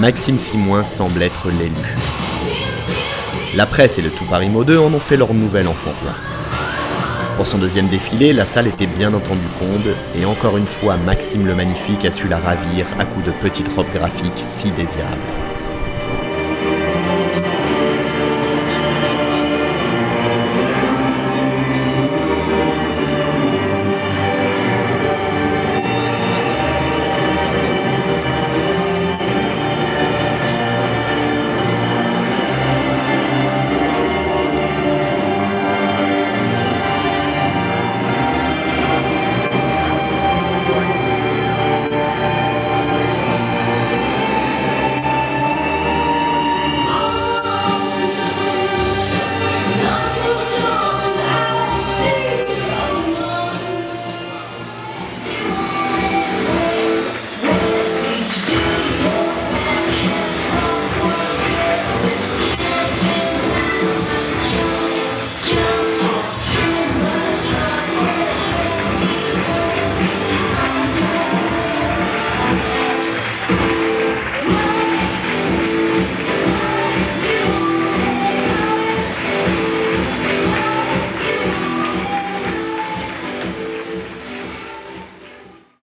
Maxime Simoin semble être l'élu. La presse et le Tout Paris Mode en ont fait leur nouvel enfant roi. Pour son deuxième défilé, la salle était bien entendu comble et encore une fois, Maxime le Magnifique a su la ravir à coups de petites robes graphiques si désirables.